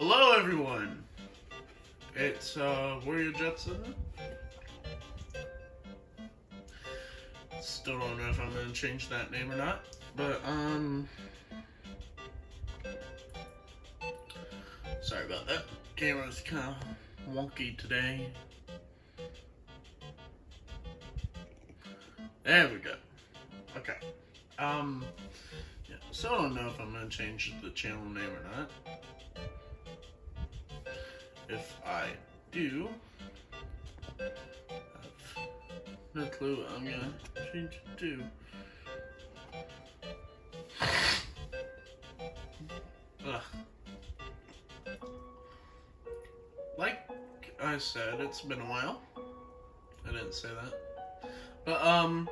Hello, everyone. It's uh, Warrior Jetson. Still don't know if I'm gonna change that name or not, but um, sorry about that. Camera's kind of wonky today. There we go. Okay. Um, yeah. So I don't know if I'm gonna change the channel name or not. If I do, no clue what I'm gonna change to. Ugh. Like I said, it's been a while. I didn't say that. But, um,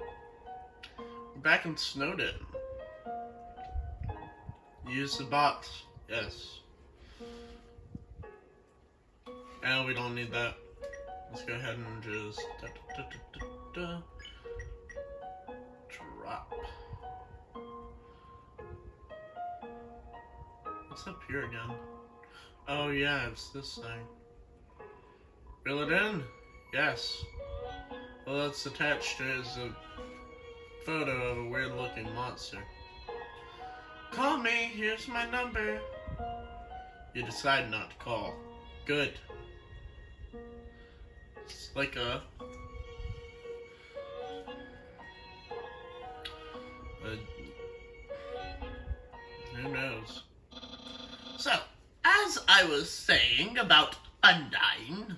back in Snowdin. Use the box. Yes. And we don't need that. Let's go ahead and just da, da, da, drop. What's up here again? Oh yeah, it's this thing. Reel it in? Yes. Well, that's attached as a photo of a weird looking monster. Call me, here's my number. You decide not to call. Good. Like a. a who knows? So, as I was saying about Undyne.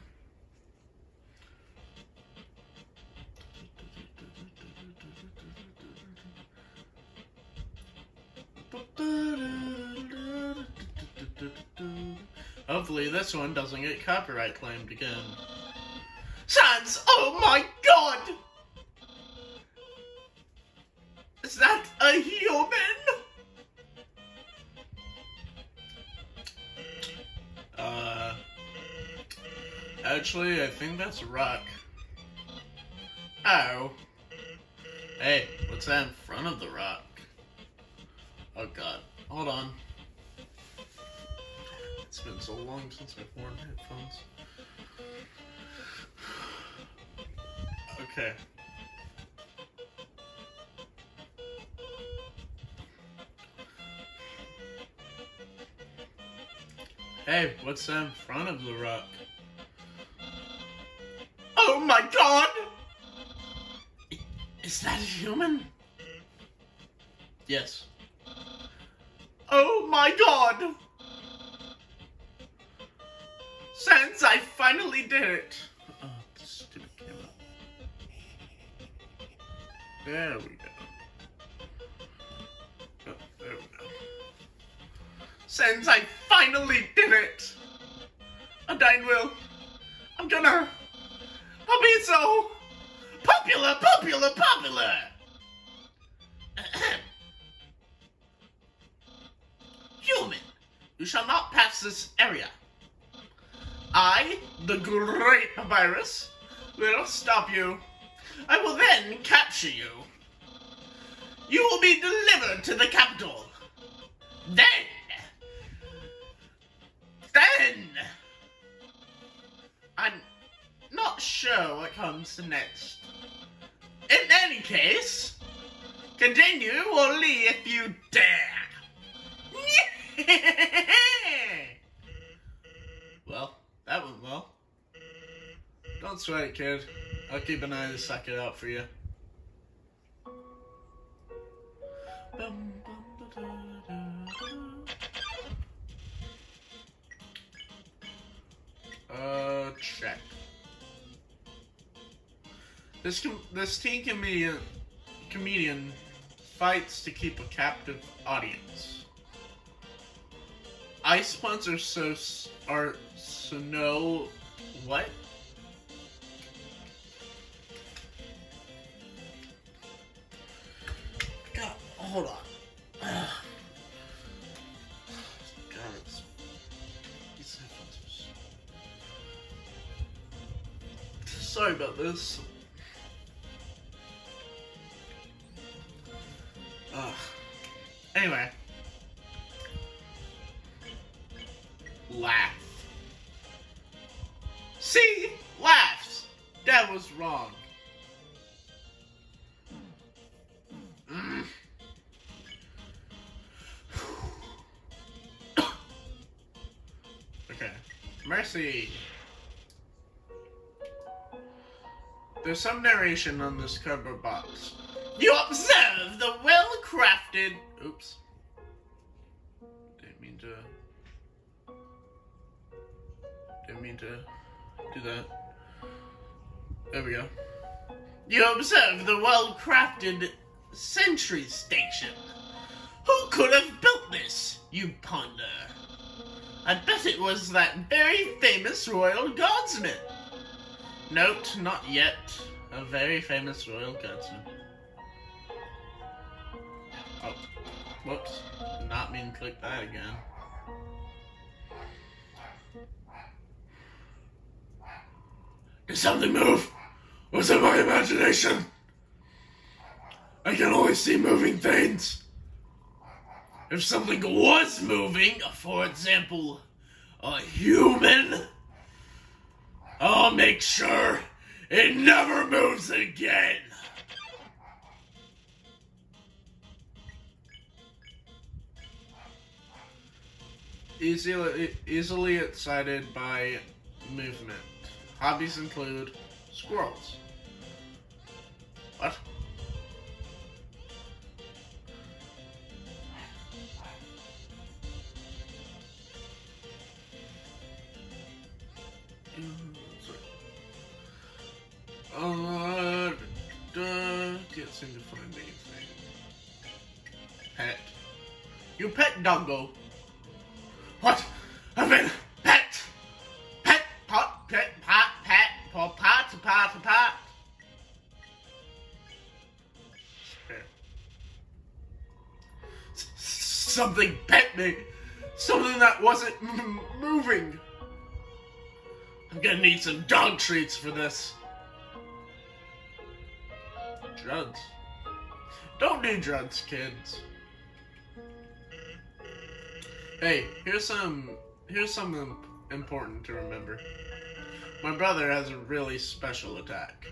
Hopefully this one doesn't get copyright claimed again. Oh my god! Is that a human? Uh, actually, I think that's a rock. Oh. Hey, what's that in front of the rock? Oh god, hold on. It's been so long since I've worn headphones. Okay. Hey, what's that in front of the rock? Oh my god! Is that a human? Yes. Oh my god! Sans I finally did it! There we go. Oh, there we go. Sans I finally did it! Undyne will. I'm gonna. I'll be so popular, popular, popular! Human, you shall not pass this area. I, the great virus, will stop you. I will then capture you. You will be delivered to the capital. Then, then, I'm not sure what comes next. In any case, continue only if you dare. well, that went well. Don't sweat it, kid. I'll keep an eye to suck it out for you. Uh, check. This com- this teen comedian comedian fights to keep a captive audience. Ice punts are so are so no what? This. Ugh. Anyway. laugh. See? Laughs. That was wrong. Mm. okay. Mercy. There's some narration on this cardboard box. You observe the well-crafted... Oops. Didn't mean to... Didn't mean to do that. There we go. You observe the well-crafted sentry station. Who could have built this, you ponder? I bet it was that very famous royal guardsman. Note, not yet. A very famous royal guardsman. Oh, whoops. Did not mean to click that again. Did something move? Was it my imagination? I can only see moving things. If something was moving, for example, a human, I'll make sure it never moves again. Easily, easily excited by movement. Hobbies include squirrels. What? Uh, duh, can't seem to find anything. Pet. You pet doggo. What? I've been pet. Pet, pot, pet, pot, pet, pot, pot, pot, pot. Something pet me. Something that wasn't moving. I'm gonna need some dog treats for this. Drugs. Don't do drugs, kids. Hey, here's some here's something important to remember. My brother has a really special attack.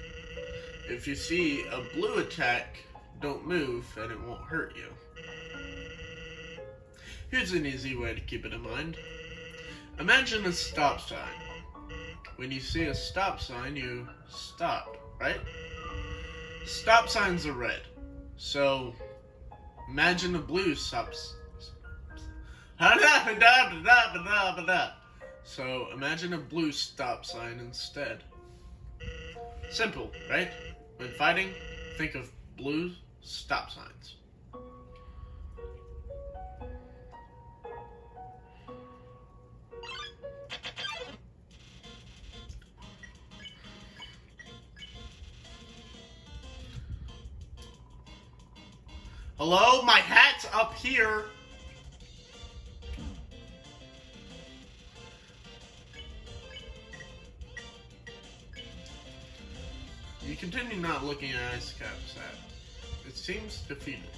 If you see a blue attack, don't move and it won't hurt you. Here's an easy way to keep it in mind. Imagine a stop sign. When you see a stop sign, you stop, right? Stop signs are red. So, imagine a blue stop So, imagine a blue stop sign instead. Simple, right? When fighting, think of blue stop signs. Hello? My hat's up here. You continue not looking at Ice Cap's hat. It seems defeated.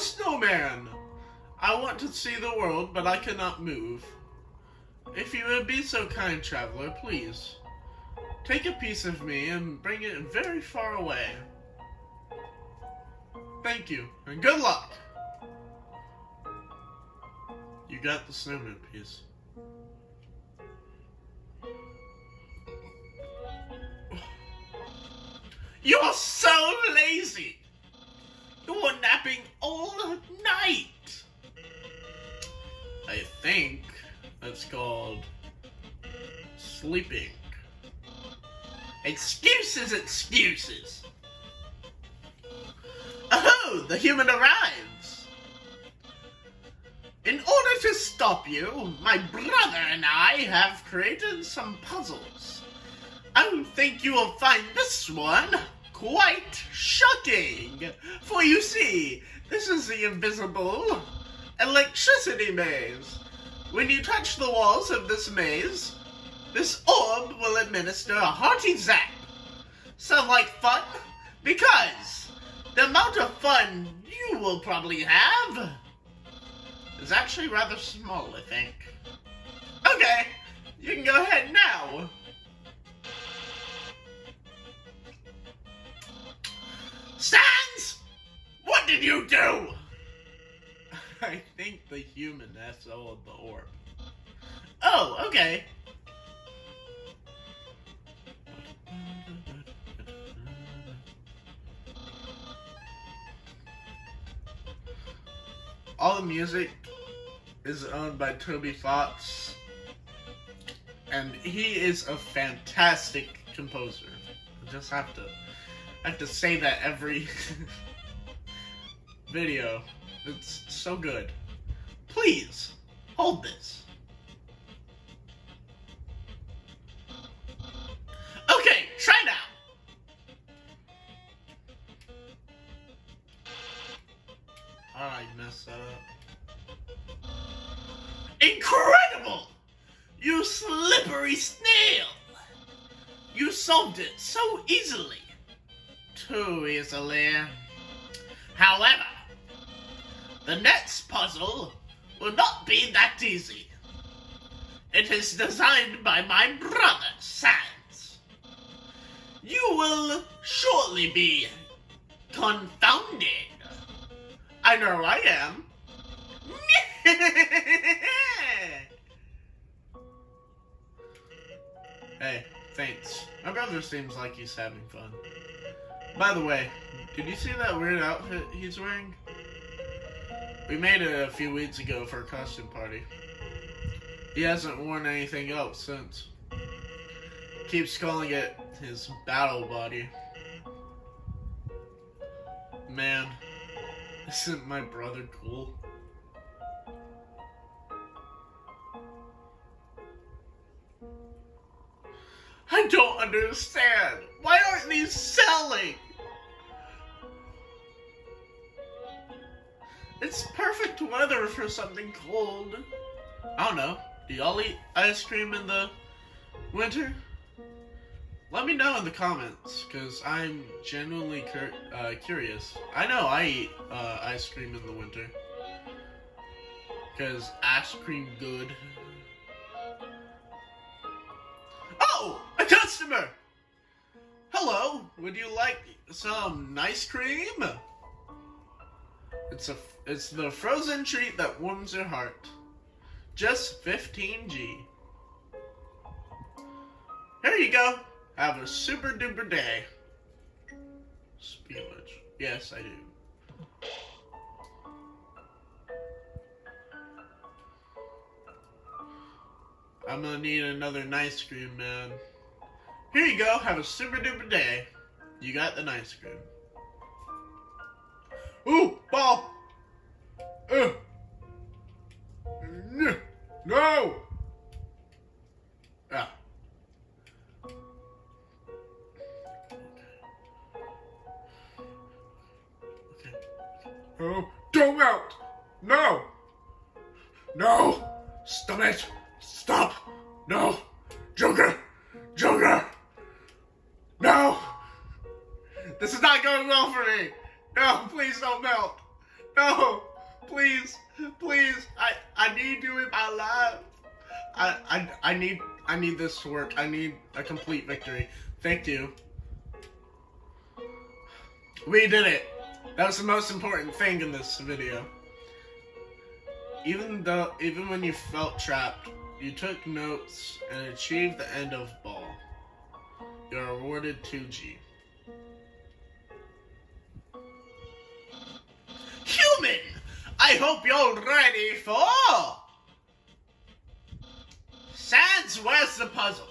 A snowman. I want to see the world, but I cannot move. If you would be so kind, traveler, please. Take a piece of me and bring it very far away. Thank you, and good luck! You got the snowman piece. You're so lazy! You were all night! I think that's called sleeping. Excuses, excuses. Oh, the human arrives. In order to stop you, my brother and I have created some puzzles. I think you will find this one quite shocking. For you see, this is the invisible electricity maze. When you touch the walls of this maze, this orb will administer a hearty zap. Sound like fun? Because the amount of fun you will probably have is actually rather small, I think. Okay, you can go ahead now. Sans! What did you do? I think the human SO of the orb. Oh, okay. All the music is owned by Toby Fox, and he is a fantastic composer. I just have to, I have to say that every video. It's so good. Please hold this. Okay, try now. I messed that up. Incredible! You slippery snail! You solved it so easily. Too easily. However, the next puzzle will not be that easy. It is designed by my brother, Sans. You will shortly be confounded. I know I am. hey, thanks. My brother seems like he's having fun. By the way, did you see that weird outfit he's wearing? We made it a few weeks ago for a costume party. He hasn't worn anything else since. Keeps calling it his battle body. Man, isn't my brother cool? I don't understand. Why aren't these selling? It's perfect weather for something cold. I don't know. Do y'all eat ice cream in the winter? Let me know in the comments, because I'm genuinely cur uh, curious. I know I eat uh, ice cream in the winter. Because ice cream good. Would you like some ice cream? It's a it's the frozen treat that warms your heart. Just 15G. Here you go. Have a super duper day. Spillage. Yes, I do. I'm gonna need another nice cream, man. Here you go. Have a super duper day. You got the nice cream. Ooh, ball. Uh. No. Ah. Okay. Oh, don't melt. No. No. Stop it. Stop. No. Joker. Joker. No. This is not going well for me. No, please don't melt. No, please, please. I I need you in my life. I I I need I need this to work. I need a complete victory. Thank you. We did it. That was the most important thing in this video. Even though even when you felt trapped, you took notes and achieved the end of ball. You're awarded 2G. I hope you're ready for... Sans, where's the puzzle?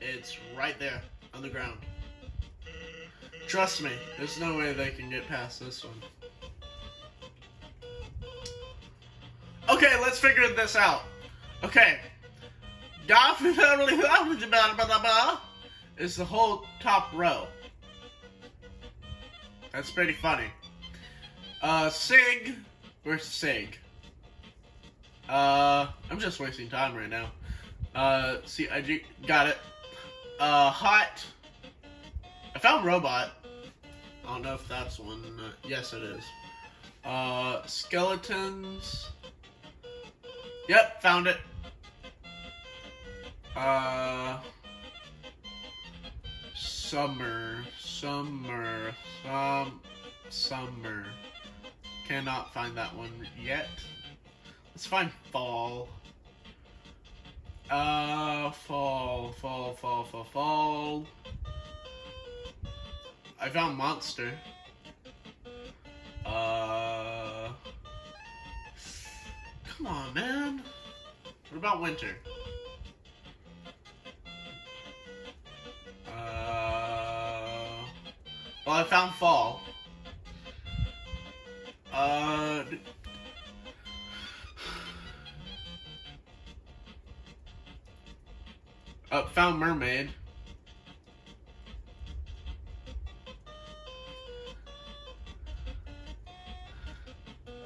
It's right there, on the ground. Trust me, there's no way they can get past this one. Okay, let's figure this out. Okay. is the whole top row. That's pretty funny. Uh, Sig Where's Sig? Uh, I'm just wasting time right now. Uh, see, I g- got it. Uh, hot. I found robot. I don't know if that's one. Uh, yes, it is. Uh, skeletons. Yep, found it. Uh, summer, summer, some, summer. Cannot find that one yet. Let's find fall. Uh, fall, fall, fall, fall, fall. I found monster. Uh, come on, man. What about winter? Uh, well, I found fall. Uh, uh, found mermaid.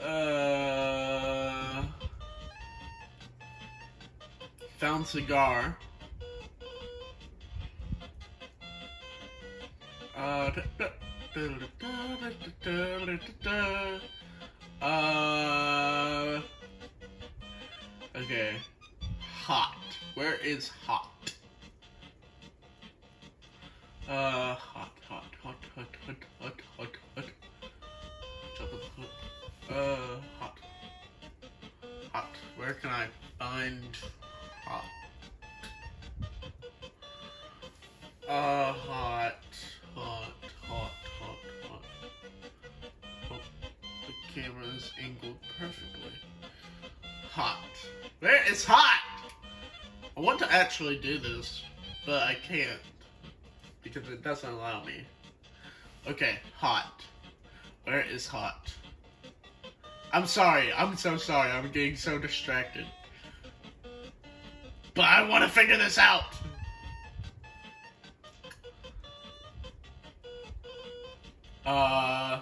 Uh, found cigar. Uh, okay. Hot. Where is hot? Actually do this, but I can't because it doesn't allow me. Okay, hot. Where is hot? I'm sorry. I'm so sorry. I'm getting so distracted. But I want to figure this out. Uh.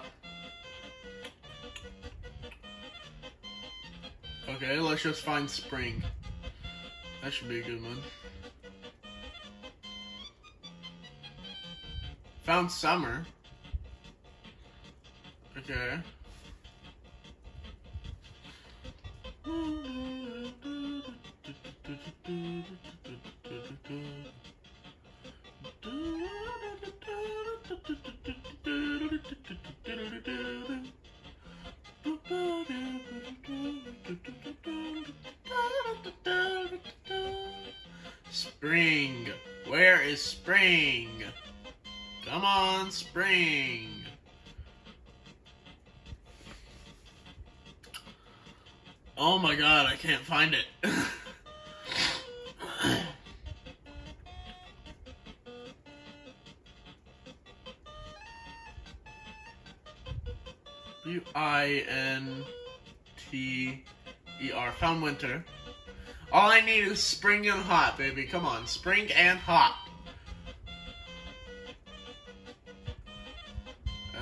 Okay, let's just find spring. That should be a good one. Found summer. Okay. Need spring and hot, baby. Come on, spring and hot.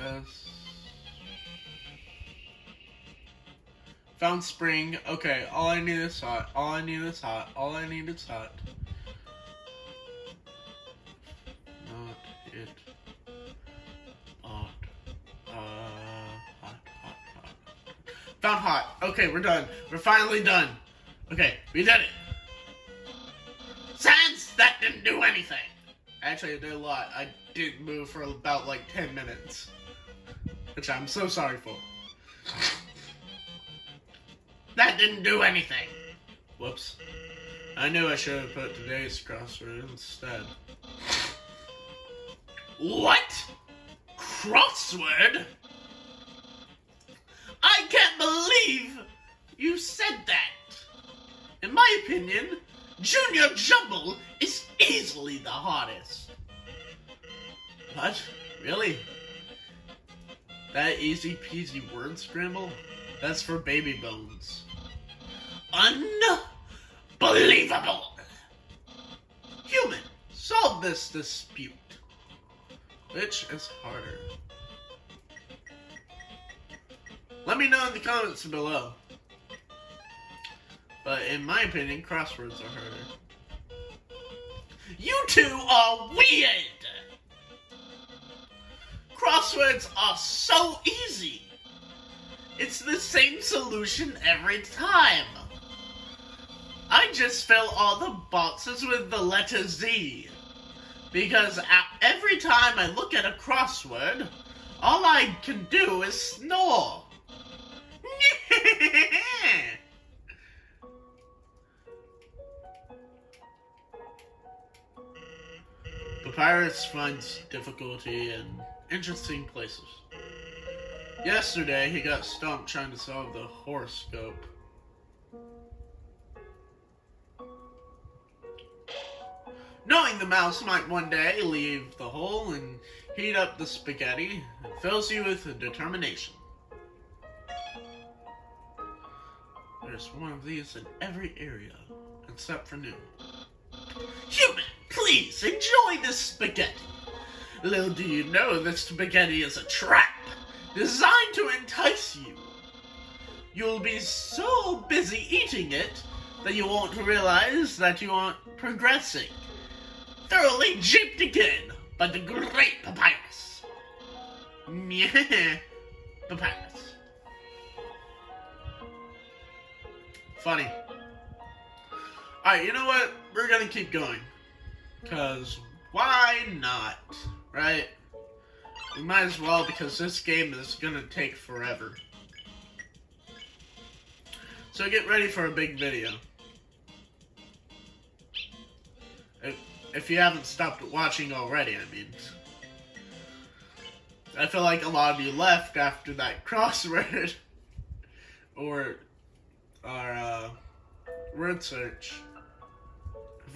S. Found spring. Okay, all I need is hot. All I need is hot. All I need is hot. Not it. Hot. Uh, hot, hot, hot. Found hot. Okay, we're done. We're finally done. Okay, we did it. Do anything. Actually, did a lot. I did move for about like 10 minutes. Which I'm so sorry for. That didn't do anything. Whoops. I knew I should have put today's crossword instead. What? Crossword? I can't believe you said that. In my opinion, Junior Jumble is easily the hardest. What? Really? That easy peasy word scramble? That's for baby bones. Unbelievable! Human, solve this dispute. Which is harder? Let me know in the comments below. But in my opinion, crosswords are harder. You two are weird! Crosswords are so easy. It's the same solution every time. I just fill all the boxes with the letter Z. Because every time I look at a crossword, all I can do is snore. Papyrus finds difficulty in interesting places. Yesterday, he got stumped trying to solve the horoscope. Knowing the mouse might one day leave the hole and heat up the spaghetti, it fills you with determination. There's one of these in every area, except for new. Human, please enjoy this spaghetti. Little do you know this spaghetti is a trap, designed to entice you. You'll be so busy eating it that you won't realize that you aren't progressing. Thoroughly japed again by the great papyrus. Meh, papyrus. Funny. Alright, you know what? We're gonna keep going. Because why not? Right? We might as well because this game is gonna take forever. So get ready for a big video. If, if you haven't stopped watching already, I mean. I feel like a lot of you left after that crossword. or our uh, word search.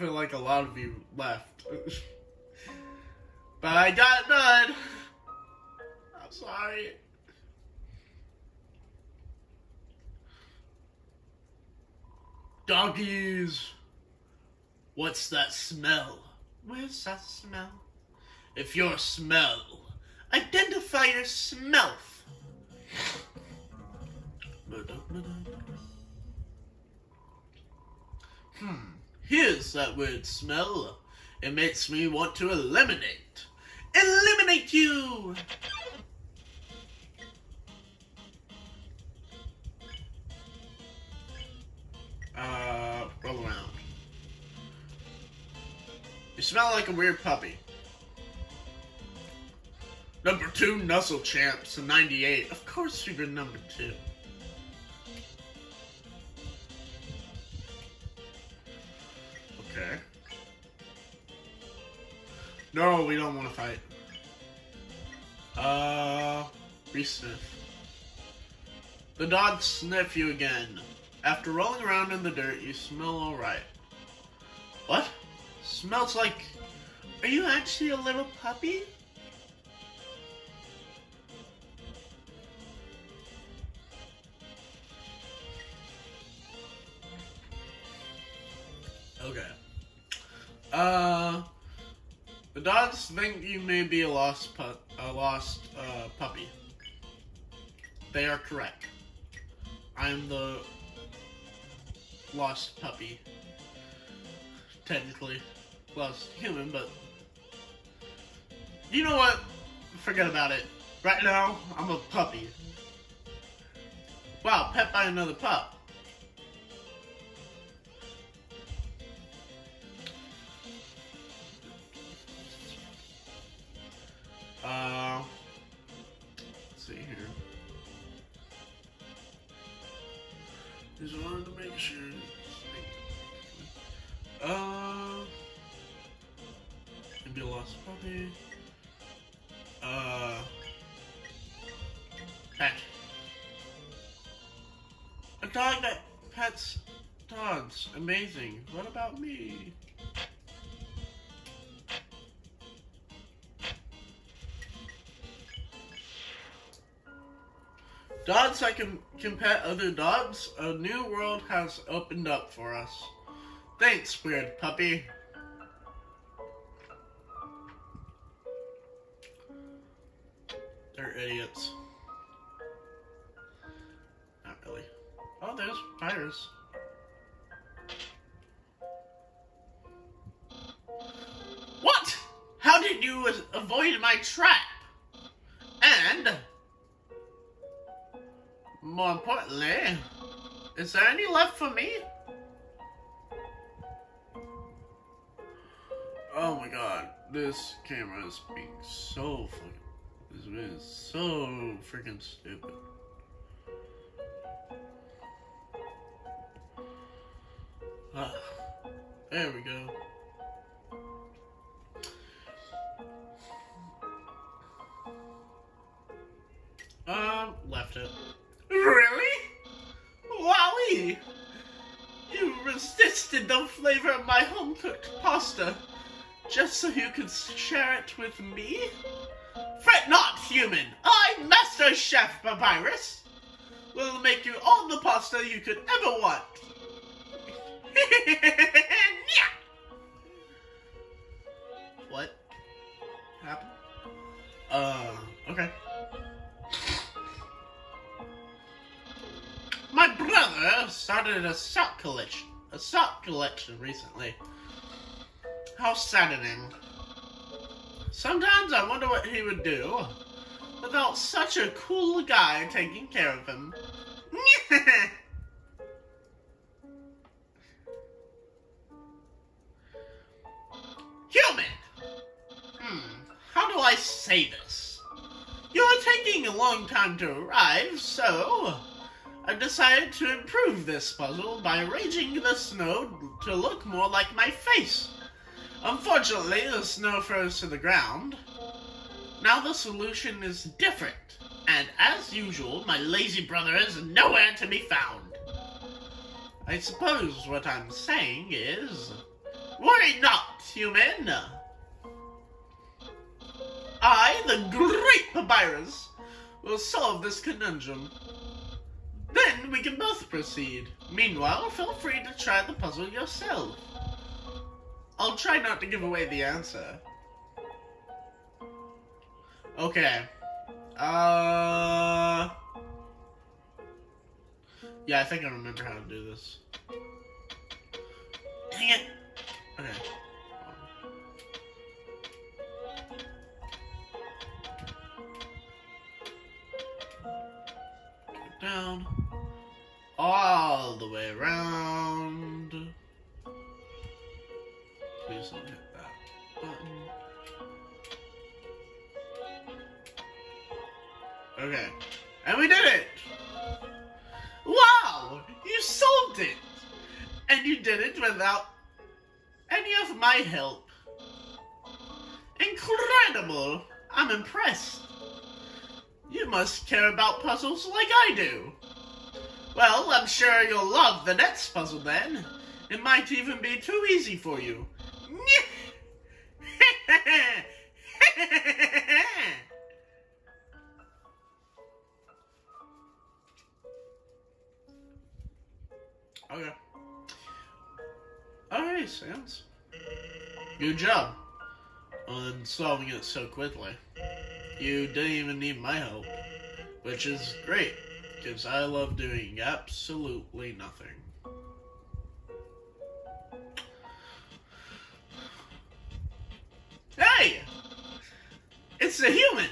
Feel like a lot of you left. but I got done. I'm sorry. Doggies. What's that smell? Where's that smell? If your smell, identify your smell. Hmm. Here's that word smell. It makes me want to eliminate. Eliminate you! Uh, roll around. You smell like a weird puppy. Number two, Nuzzle Champs, 98. Of course you've been number two. No, we don't want to fight. Uh, re-sniff. The dogs sniff you again. After rolling around in the dirt, you smell alright. What? Smells like... Are you actually a little puppy? Okay. Uh, the dogs think you may be a lost pu- a lost uh, puppy. They are correct. I'm the lost puppy. Technically, lost human, but you know what? Forget about it. Right now, I'm a puppy. Wow, pet by another pup. Dogs that can, pet other dogs, a new world has opened up for us. Thanks, weird puppy. They're idiots. Not really. Oh, there's fires. What? How did you avoid my trap? More importantly, is there any left for me? Oh my god, this camera is being so fucking. This is so freaking stupid. Ah, there we go. Resisted the flavor of my home cooked pasta just so you could share it with me? Fret not, human! I, Master Chef Papyrus, will make you all the pasta you could ever want. what happened? Uh, okay. My brother started a sock collection, a sock collection recently. How saddening. Sometimes I wonder what he would do without such a cool guy taking care of him. Human! Hmm, how do I say this? You're taking a long time to arrive, so I decided to improve this puzzle by arranging the snow to look more like my face. Unfortunately, the snow froze to the ground. Now the solution is different, and as usual, my lazy brother is nowhere to be found. I suppose what I'm saying is, worry not, human. I, the great Papyrus, will solve this conundrum. Then we can both proceed. Meanwhile, feel free to try the puzzle yourself. I'll try not to give away the answer. Okay. Uh. Yeah, I think I remember how to do this. Dang it. Okay. The way around. Please don't hit that button. Okay. And we did it! Wow! You solved it! And you did it without any of my help. Incredible! I'm impressed. You must care about puzzles like I do. Well, I'm sure you'll love the next puzzle then. It might even be too easy for you. okay. Alright, Sans. Good job on solving it so quickly. You didn't even need my help, which is great, because I love doing absolutely nothing. Hey! It's a human!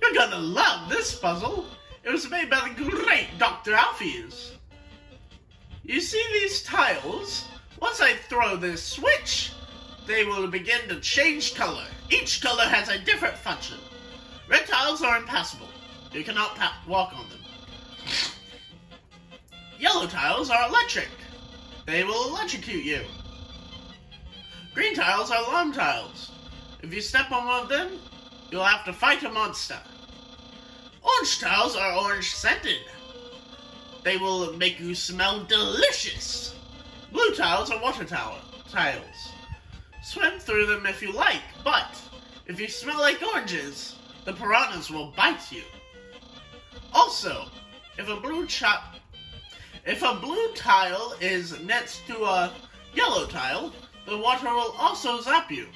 You're gonna love this puzzle! It was made by the great Dr. Alphys. You see these tiles? Once I throw this switch, they will begin to change color. Each color has a different function. Red tiles are impassable. You cannot walk on them. Yellow tiles are electric. They will electrocute you. Green tiles are alarm tiles. If you step on one of them, you'll have to fight a monster. Orange tiles are orange scented. They will make you smell delicious. Blue tiles are water tower tiles. Swim through them if you like, but if you smell like oranges, the piranhas will bite you. Also, if a blue chop if a blue tile is next to a yellow tile, the water will also zap you.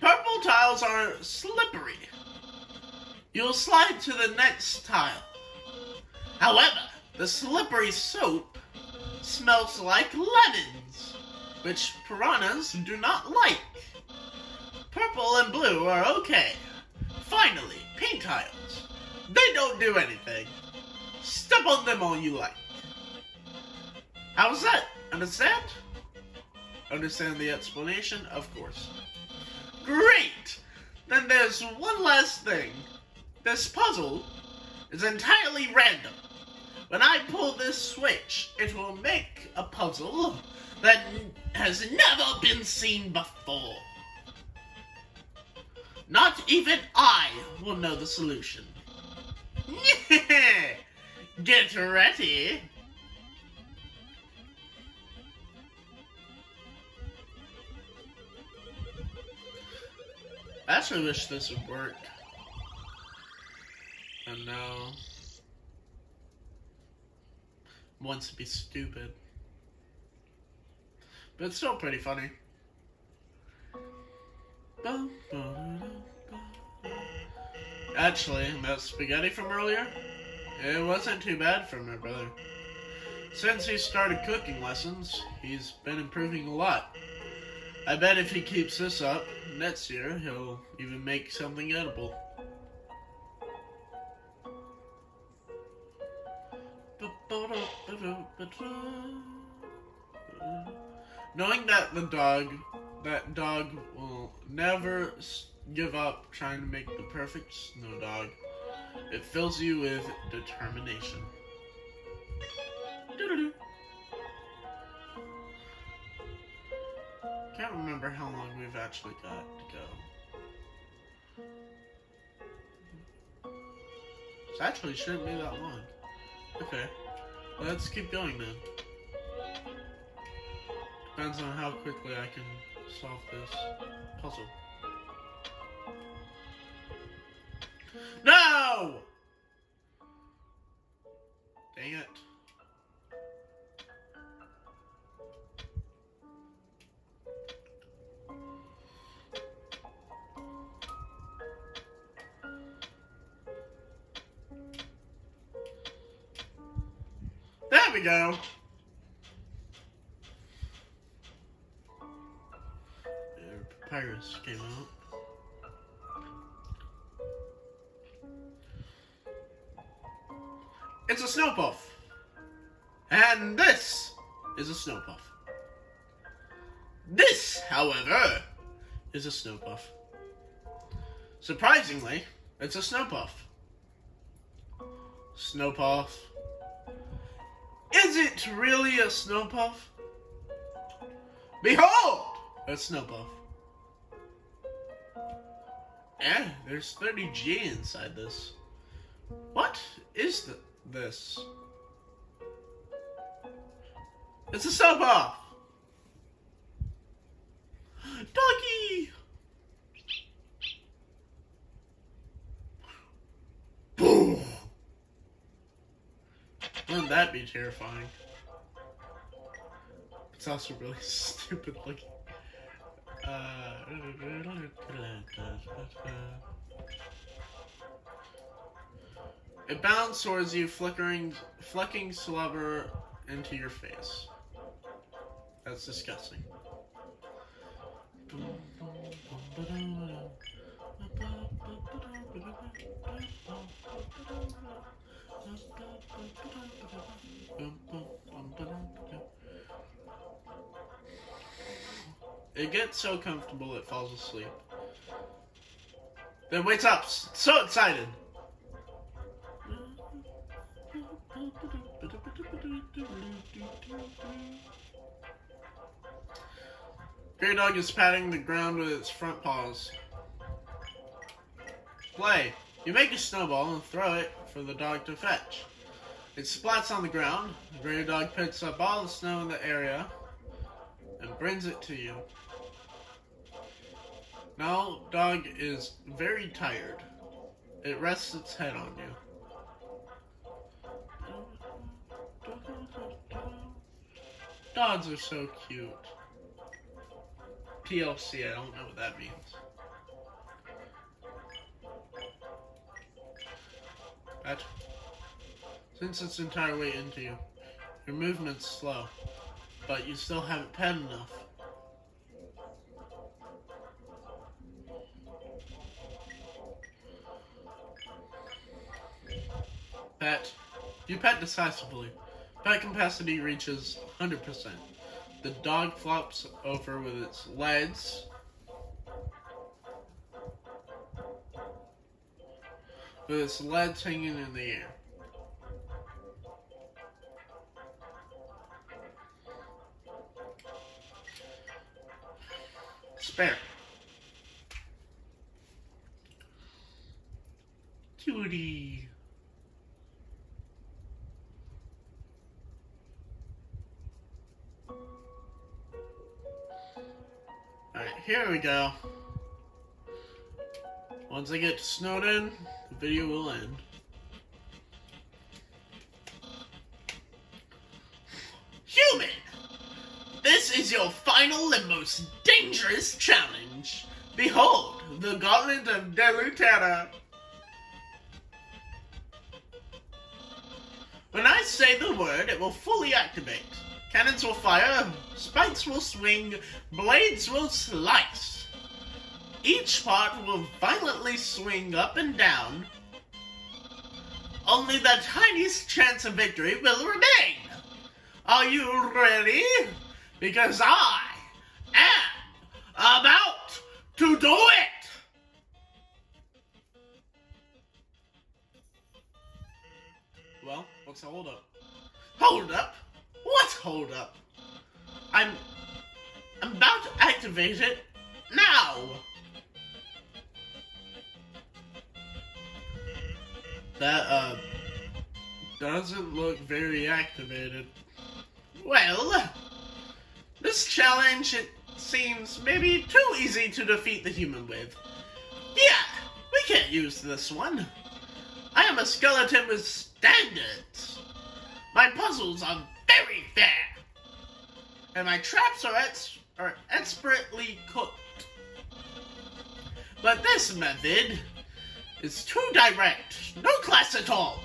Purple tiles are slippery. you'll slide to the next tile. However, the slippery soap smells like lemons, which piranhas do not like. Purple and blue are okay. Finally, paint tiles. They don't do anything. Step on them all you like. How's that? Understand? Understand the explanation? Of course. Great! Then there's one last thing. This puzzle is entirely random. When I pull this switch, it will make a puzzle that has never been seen before. Not even I will know the solution. Get ready. I actually wish this would work. And now wants to be stupid. But it's still pretty funny. Actually, that spaghetti from earlier, it wasn't too bad for my brother. Since he started cooking lessons, he's been improving a lot. I bet if he keeps this up, next year he'll even make something edible. Knowing that the dog, that dog will never give up trying to make the perfect snow dog, it fills you with determination. Can't remember how long we've actually got to go. This actually shouldn't be that long. Okay. Let's keep going then. Depends on how quickly I can solve this puzzle. Dang it. There we go. Papyrus came out. A snow puff. This, however, is a snow puff. Surprisingly, it's a snow puff. Snow puff. Is it really a snow puff? Behold! A snow puff. Eh, there's 30G inside this. What is the, this? It's a snow puff! Doggy! Boom! Wouldn't that be terrifying? It's also really stupid looking. Uh, it bounces towards you, flickering, flicking slobber into your face. That's disgusting. It gets so comfortable it falls asleep. Then wakes up, so excited. Greater Dog is patting the ground with its front paws. Play. You make a snowball and throw it for the dog to fetch. It splats on the ground. Greater Dog picks up all the snow in the area and brings it to you. Now, dog is very tired. It rests its head on you. Dogs are so cute. TLC, I don't know what that means. That since it's entirely into you, your movement's slow, but you still haven't pet enough. Pet. You pet decisively. Pet capacity reaches 100%. The dog flops over with its legs. With its legs hanging in the air. Spare. Cutie. Here we go. Once I get to Snowdin, the video will end. Human! This is your final and most dangerous challenge. Behold, the Gauntlet of Deadly Terror. When I say the word, it will fully activate. Cannons will fire, spikes will swing, blades will slice. Each part will violently swing up and down. Only the tiniest chance of victory will remain. Are you ready? Because I am about to do it! Well, what's the hold up? Hold up? What hold up? I'm I'm about to activate it now. That uh doesn't look very activated. Well, this challenge it seems maybe too easy to defeat the human with. Yeah, we can't use this one. I am a skeleton with standards. My puzzles are very fair. And my traps are, ex- are expertly cooked. But this method is too direct. No class at all.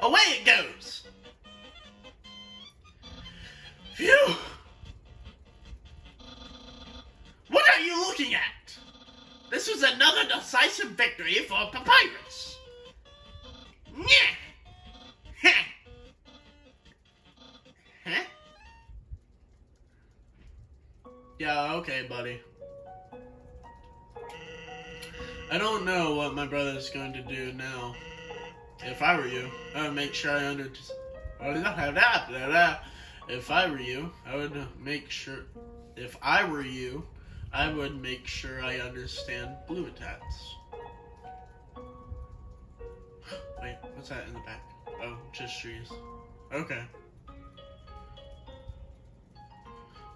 Away it goes. Phew. What are you looking at? This was another decisive victory for Papyrus. Nyeh. Yeah, okay, buddy. I don't know what my brother's going to do now. If I were you, I would make sure I under. If I were you, I would make sure. If I were you, I would make sure I understand blue attacks. Wait, what's that in the back? Oh, just trees. Okay.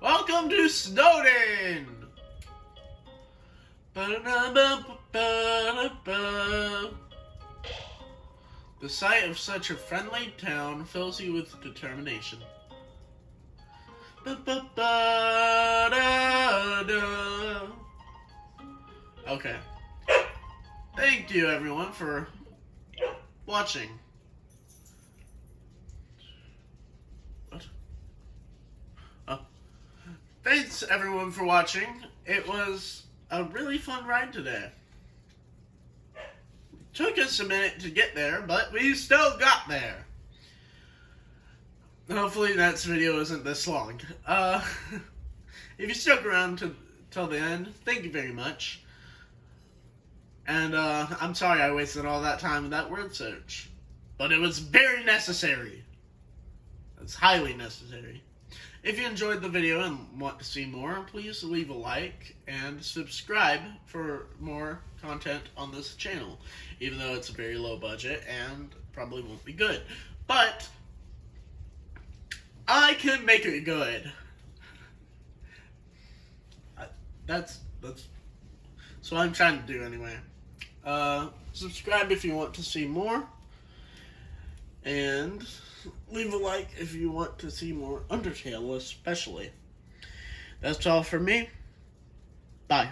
Welcome to Snowdin! The sight of such a friendly town fills you with determination. Okay. Thank you everyone for watching. What? Oh. Thanks everyone for watching. It was a really fun ride today. Took us a minute to get there, but we still got there. Hopefully next video isn't this long. Uh, if you stuck around to, till the end, thank you very much. And uh, I'm sorry I wasted all that time with that word search. But it was very necessary. It's highly necessary. If you enjoyed the video and want to see more, please leave a like and subscribe for more content on this channel. Even though it's a very low budget and probably won't be good. But I can make it good. That's that's that's what I'm trying to do anyway. Uh, subscribe if you want to see more, and leave a like if you want to see more Undertale, especially. That's all for me. Bye.